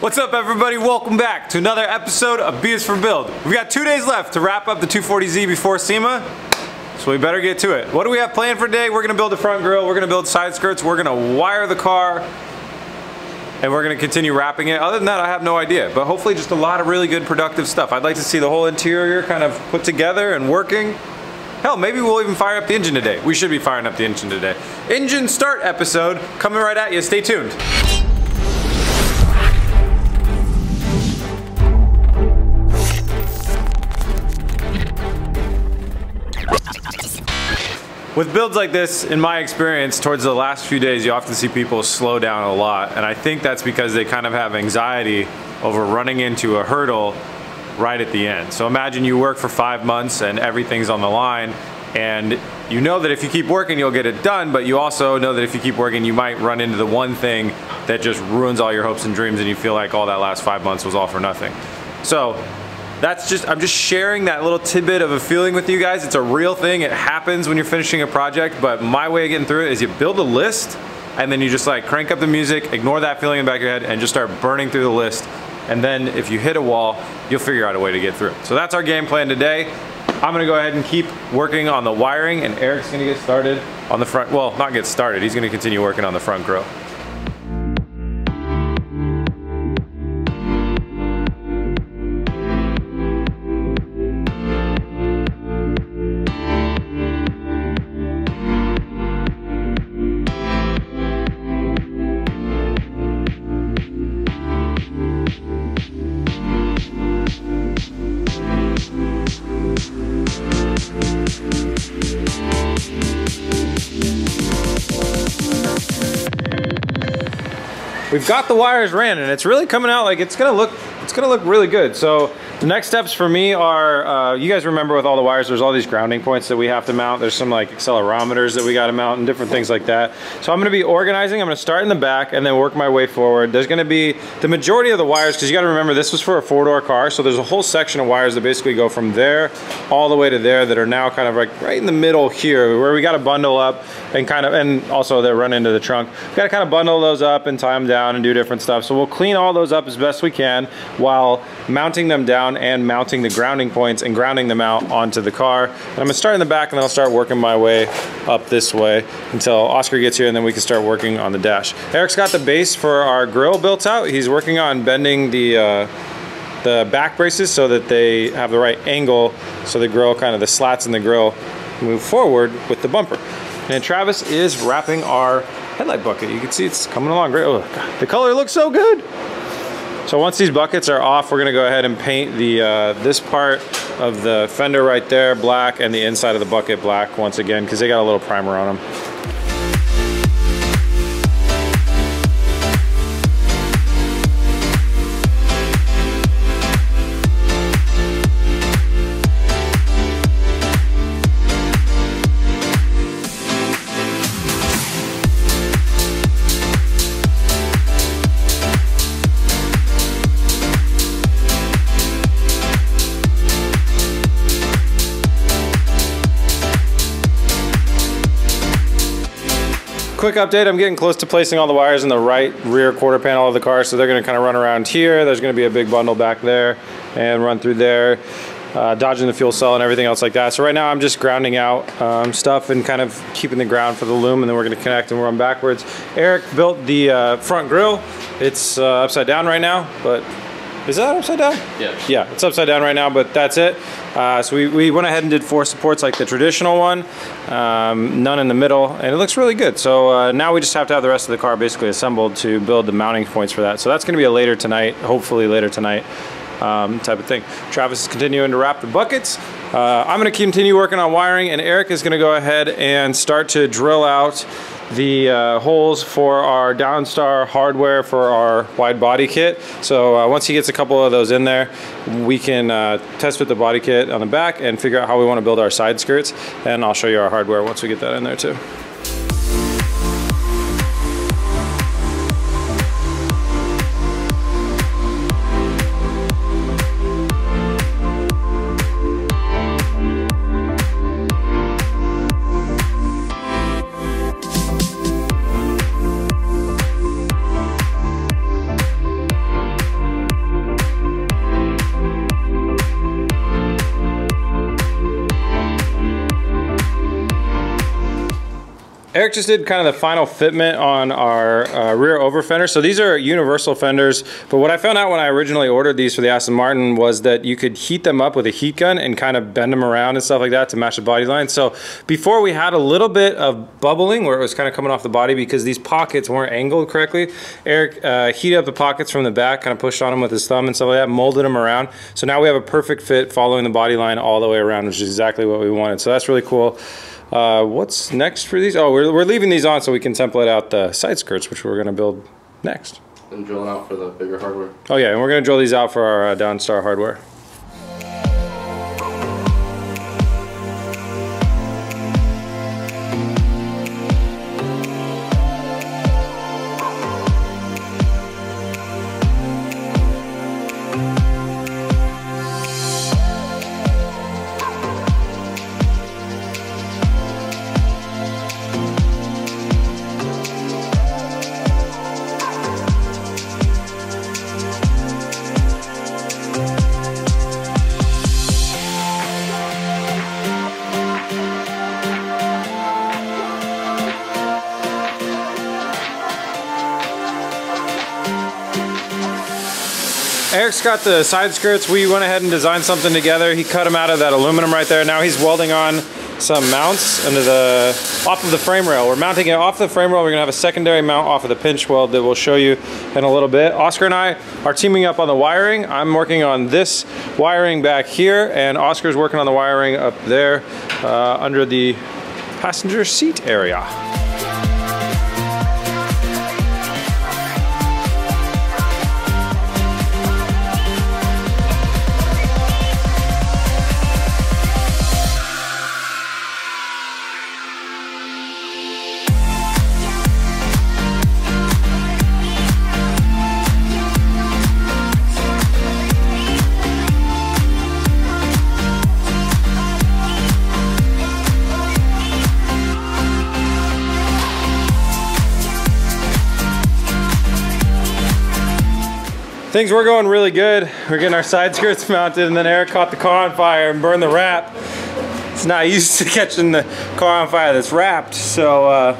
What's up everybody? Welcome back to another episode of B for Build. We've got two days left to wrap up the 240Z before SEMA, so we better get to it. What do we have planned for today? We're gonna build the front grille, we're gonna build side skirts, we're gonna wire the car, and we're gonna continue wrapping it. Other than that, I have no idea, but hopefully just a lot of really good productive stuff. I'd like to see the whole interior kind of put together and working. Hell, maybe we'll even fire up the engine today. We should be firing up the engine today. Engine start episode coming right at you. Stay tuned. With builds like this, in my experience, towards the last few days, you often see people slow down a lot. And I think that's because they kind of have anxiety over running into a hurdle right at the end. So imagine you work for five months and everything's on the line and you know that if you keep working, you'll get it done, but you also know that if you keep working, you might run into the one thing that just ruins all your hopes and dreams and you feel like all that last five months was all for nothing. So that's just, I'm just sharing that little tidbit of a feeling with you guys. It's a real thing. It happens when you're finishing a project, but my way of getting through it is you build a list and then you just like crank up the music, ignore that feeling in the back of your head and just start burning through the list. And then if you hit a wall, you'll figure out a way to get through. So that's our game plan today. I'm gonna go ahead and keep working on the wiring and Eric's gonna get started on the front, well, not get started, he's gonna continue working on the front grille. We've got the wires ran and it's really coming out like it's gonna look it's gonna look really good. So the next steps for me are, uh, you guys remember with all the wires, there's all these grounding points that we have to mount. There's some like accelerometers that we gotta mount and different things like that. So I'm gonna be organizing, I'm gonna start in the back and then work my way forward. There's gonna be the majority of the wires, because you gotta remember this was for a four door car, so there's a whole section of wires that basically go from there all the way to there that are now kind of like right in the middle here where we gotta bundle up and kind of, and also they run into the trunk. We gotta kind of bundle those up and tie them down and do different stuff. So we'll clean all those up as best we can while mounting them down and mounting the grounding points and grounding them out onto the car. And I'm gonna start in the back and then I'll start working my way up this way until Oscar gets here and then we can start working on the dash. Eric's got the base for our grill built out. He's working on bending the uh, the back braces so that they have the right angle so the grill kind of the slats in the grill move forward with the bumper. And Travis is wrapping our headlight bucket. You can see it's coming along great. Oh, the color looks so good. So once these buckets are off, we're gonna go ahead and paint the uh, this part of the fender right there black and the inside of the bucket black once again because they got a little primer on them. Quick update, I'm getting close to placing all the wires in the right rear quarter panel of the car, so they're gonna kind of run around here. There's gonna be a big bundle back there and run through there, uh, dodging the fuel cell and everything else like that. So right now I'm just grounding out um, stuff and kind of keeping the ground for the loom, and then we're gonna connect and run backwards. Eric built the uh, front grille. It's uh, upside down right now, but is that upside down? Yeah. Yeah, it's upside down right now, but that's it. Uh, so we, we went ahead and did four supports like the traditional one, um, none in the middle, and it looks really good. So uh, now we just have to have the rest of the car basically assembled to build the mounting points for that. So that's gonna be a later tonight, hopefully later tonight. Um, type of thing. Travis is continuing to wrap the buckets. Uh, I'm gonna continue working on wiring and Eric is gonna go ahead and start to drill out the uh, holes for our Downstar hardware for our wide body kit. So uh, once he gets a couple of those in there, we can uh, test with the body kit on the back and figure out how we want to build our side skirts. And I'll show you our hardware once we get that in there too. Eric just did kind of the final fitment on our uh, rear over fender. So these are universal fenders, but what I found out when I originally ordered these for the Aston Martin was that you could heat them up with a heat gun and kind of bend them around and stuff like that to match the body line. So before we had a little bit of bubbling where it was kind of coming off the body because these pockets weren't angled correctly. Eric uh, heated up the pockets from the back, kind of pushed on them with his thumb and stuff like that, molded them around. So now we have a perfect fit following the body line all the way around, which is exactly what we wanted. So that's really cool. Uh, what's next for these? Oh, we're, we're leaving these on so we can template out the side skirts, which we're going to build next. And drilling out for the bigger hardware. Oh yeah, and we're going to drill these out for our uh, Downstar hardware. Eric's got the side skirts. We went ahead and designed something together. He cut them out of that aluminum right there. Now he's welding on some mounts under the off of the frame rail. We're mounting it off the frame rail. We're gonna have a secondary mount off of the pinch weld that we'll show you in a little bit. Oscar and I are teaming up on the wiring. I'm working on this wiring back here and Oscar's working on the wiring up there uh, under the passenger seat area. Things were going really good. We're getting our side skirts mounted and then Eric caught the car on fire and burned the wrap. It's not used to catching the car on fire that's wrapped, so uh,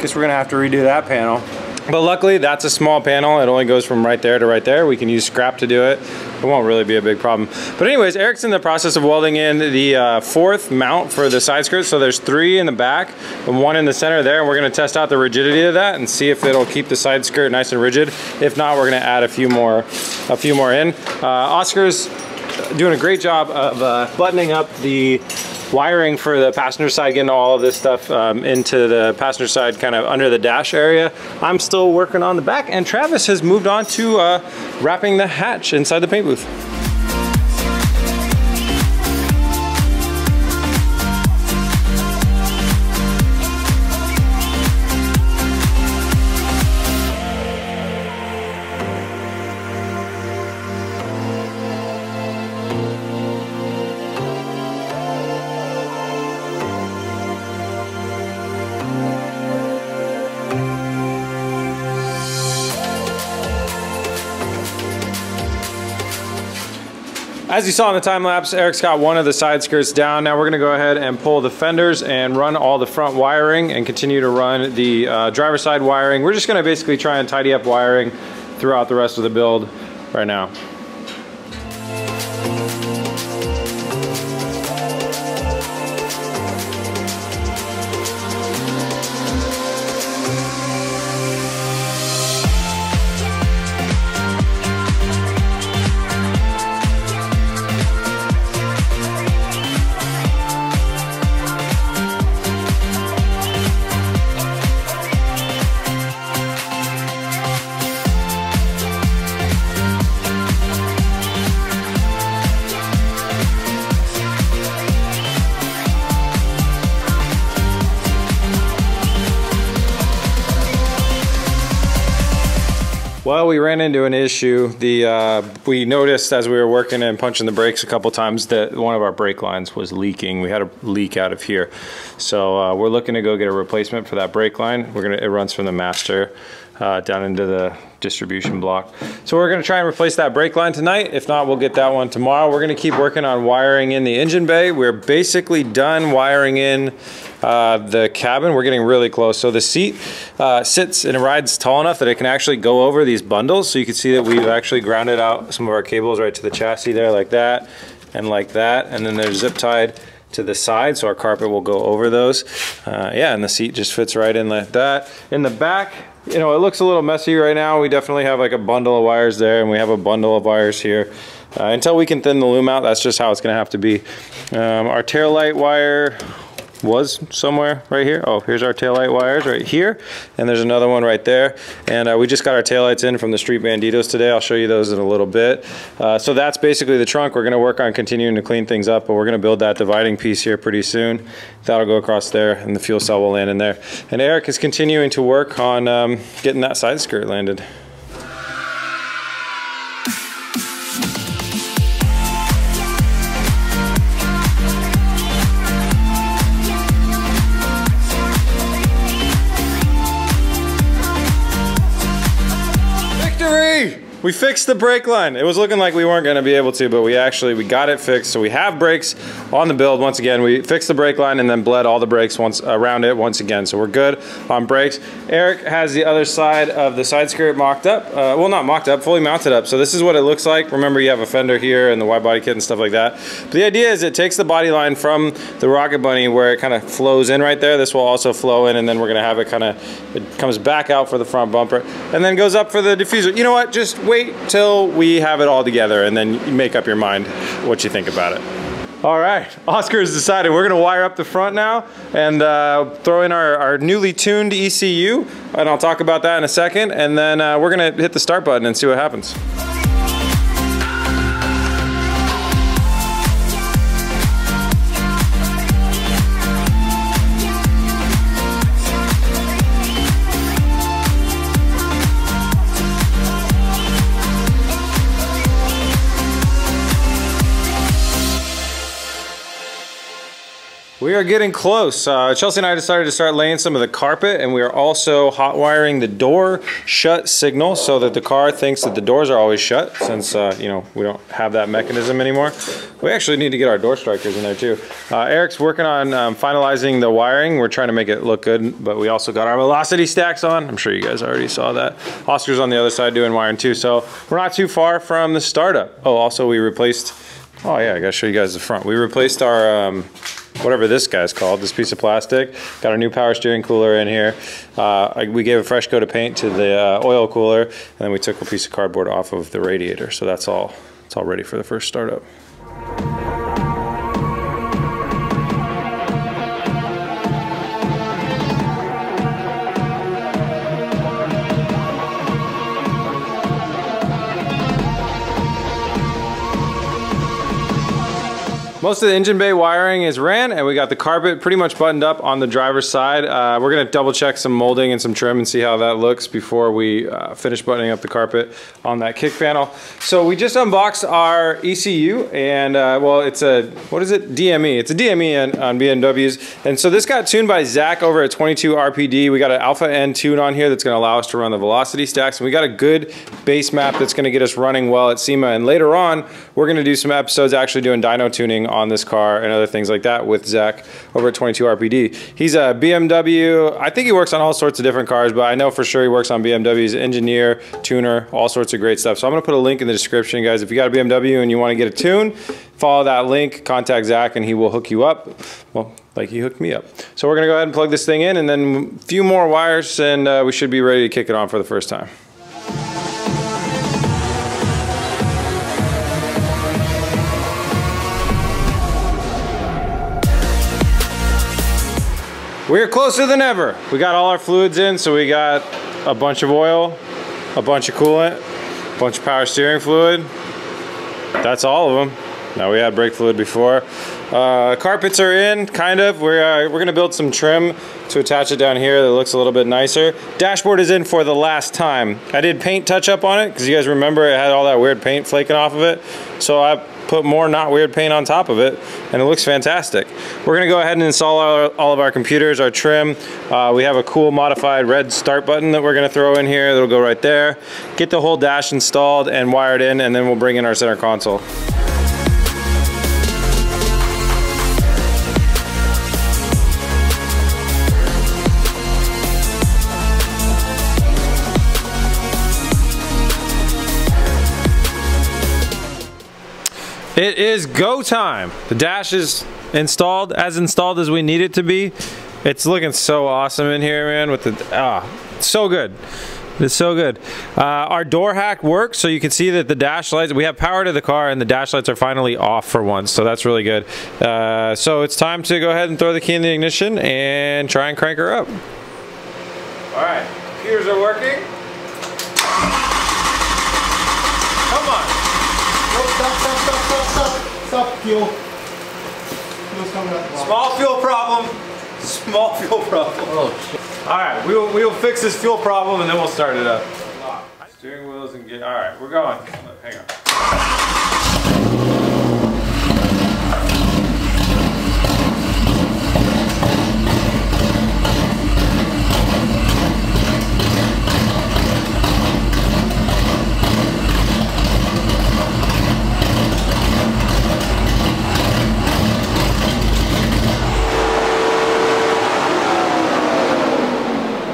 guess we're gonna have to redo that panel. But luckily, that's a small panel. It only goes from right there to right there. We can use scrap to do it. It won't really be a big problem. But anyways, Eric's in the process of welding in the uh, fourth mount for the side skirts. So there's three in the back and one in the center there. And we're gonna test out the rigidity of that and see if it'll keep the side skirt nice and rigid. If not, we're gonna add a few more, a few more in. Uh, Oscar's doing a great job of uh, buttoning up the wiring for the passenger side, getting all of this stuff um, into the passenger side, kind of under the dash area. I'm still working on the back, and Travis has moved on to uh, wrapping the hatch inside the paint booth. As you saw in the time lapse, Eric's got one of the side skirts down. Now we're gonna go ahead and pull the fenders and run all the front wiring and continue to run the uh, driver side wiring. We're just gonna basically try and tidy up wiring throughout the rest of the build right now. We ran into an issue. The uh, we noticed as we were working and punching the brakes a couple times that one of our brake lines was leaking. We had a leak out of here, so uh, we're looking to go get a replacement for that brake line. We're gonna it runs from the master uh, down into the distribution block. So we're gonna try and replace that brake line tonight. If not, we'll get that one tomorrow. We're gonna keep working on wiring in the engine bay. We're basically done wiring in uh, the cabin. We're getting really close. So the seat uh, sits and rides tall enough that it can actually go over these bundles. So you can see that we've actually grounded out some of our cables right to the chassis there like that and like that. And then they're zip tied to the side so our carpet will go over those. Uh, yeah, and the seat just fits right in like that. In the back, you know, it looks a little messy right now. We definitely have like a bundle of wires there and we have a bundle of wires here. Uh, until we can thin the loom out, that's just how it's gonna have to be. Um, our tail light wire was somewhere right here. Oh, here's our taillight wires right here. And there's another one right there. And uh, we just got our taillights in from the Street Banditos today. I'll show you those in a little bit. Uh, so that's basically the trunk. We're gonna work on continuing to clean things up, but we're gonna build that dividing piece here pretty soon. That'll go across there and the fuel cell will land in there. And Eric is continuing to work on um, getting that side skirt landed. We fixed the brake line. It was looking like we weren't gonna be able to, but we actually, we got it fixed. So we have brakes on the build once again. We fixed the brake line and then bled all the brakes once around it once again. So we're good on brakes. Eric has the other side of the side skirt mocked up. Uh, well, not mocked up, fully mounted up. So this is what it looks like. Remember you have a fender here and the wide body kit and stuff like that. But the idea is it takes the body line from the Rocket Bunny where it kind of flows in right there. This will also flow in and then we're gonna have it kind of, it comes back out for the front bumper and then goes up for the diffuser. You know what, just wait till we have it all together and then make up your mind what you think about it. All right, Oscar has decided we're gonna wire up the front now and uh, throw in our, our, newly tuned ECU, and I'll talk about that in a second, and then uh, we're gonna hit the start button and see what happens. We are getting close. Uh, Chelsea and I decided to start laying some of the carpet and we are also hot wiring the door shut signal so that the car thinks that the doors are always shut since, uh, you know, we don't have that mechanism anymore. We actually need to get our door strikers in there too. Uh, Eric's working on um, finalizing the wiring. We're trying to make it look good, but we also got our velocity stacks on. I'm sure you guys already saw that. Oscar's on the other side doing wiring too. So we're not too far from the startup. Oh, also we replaced, oh yeah, I gotta show you guys the front. We replaced our, um, whatever this guy's called, this piece of plastic. Got our new power steering cooler in here. Uh, we gave a fresh coat of paint to the uh, oil cooler, and then we took a piece of cardboard off of the radiator. So that's all, it's all ready for the first startup. Most of the engine bay wiring is ran and we got the carpet pretty much buttoned up on the driver's side. Uh, we're gonna double check some molding and some trim and see how that looks before we uh, finish buttoning up the carpet on that kick panel. So we just unboxed our ECU and uh, well, it's a, what is it? DME. It's a DME on, on BMWs. And so this got tuned by Zack over at 22 RPD. We got an Alpha N tune on here that's gonna allow us to run the velocity stacks. And we got a good base map that's gonna get us running well at SEMA. And later on, we're gonna do some episodes actually doing dyno tuning on this car and other things like that with Zack over at 22 RPD. He's a BMW, I think he works on all sorts of different cars, but I know for sure he works on BMWs, engineer, tuner, all sorts of great stuff. So I'm gonna put a link in the description, guys. If you got a BMW and you wanna get a tune, follow that link, contact Zack and he will hook you up. Well, like he hooked me up. So we're gonna go ahead and plug this thing in and then a few more wires and uh, we should be ready to kick it on for the first time. We're closer than ever. We got all our fluids in, so we got a bunch of oil, a bunch of coolant, a bunch of power steering fluid. That's all of them. Now we had brake fluid before. Uh, carpets are in, kind of. We're, uh, we're gonna build some trim to attach it down here that looks a little bit nicer. Dashboard is in for the last time. I did paint touch up on it, because you guys remember it had all that weird paint flaking off of it. So I put more not weird paint on top of it and it looks fantastic. We're gonna go ahead and install our, all of our computers, our trim. Uh, we have a cool modified red start button that we're gonna throw in here. That'll go right there. Get the whole dash installed and wired in and then we'll bring in our center console. It is go time. The dash is installed, as installed as we need it to be. It's looking so awesome in here, man, with the, ah, so good. It's so good. Uh, our door hack works, so you can see that the dash lights, we have power to the car and the dash lights are finally off for once, so that's really good. Uh, so it's time to go ahead and throw the key in the ignition and try and crank her up. All right, computers are working. Come on. Nope, stop, stop, stop, stop, stop. Stop, fuel. Fuel's coming up. Small fuel problem. Small fuel problem. Oh shit. All right, we will, we will fix this fuel problem and then we'll start it up. Steering wheels and get, all right, we're going. Hang on.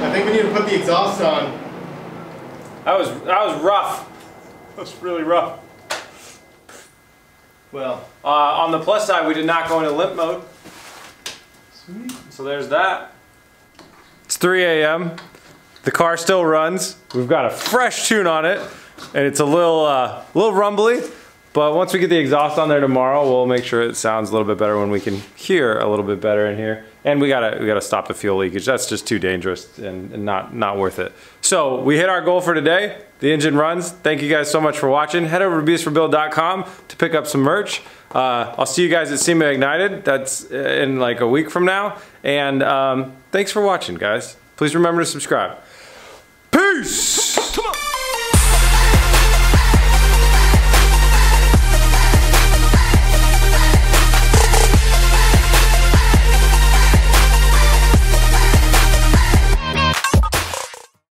I think we need to put the exhaust on. That was, that was rough. That was really rough. Well, Uh, on the plus side, we did not go into limp mode. sweet. So there's that. It's 3 a.m. The car still runs. We've got a fresh tune on it, and it's a little, uh, little rumbly. But once we get the exhaust on there tomorrow, we'll make sure it sounds a little bit better when we can hear a little bit better in here. And we gotta, we gotta stop the fuel leakage. That's just too dangerous and, and not, not worth it. So we hit our goal for today. The engine runs. Thank you guys so much for watching. Head over to bisforbuild.com to pick up some merch. Uh, I'll see you guys at SEMA Ignited. That's uh, in like a week from now. And um, thanks for watching, guys. Please remember to subscribe. Peace!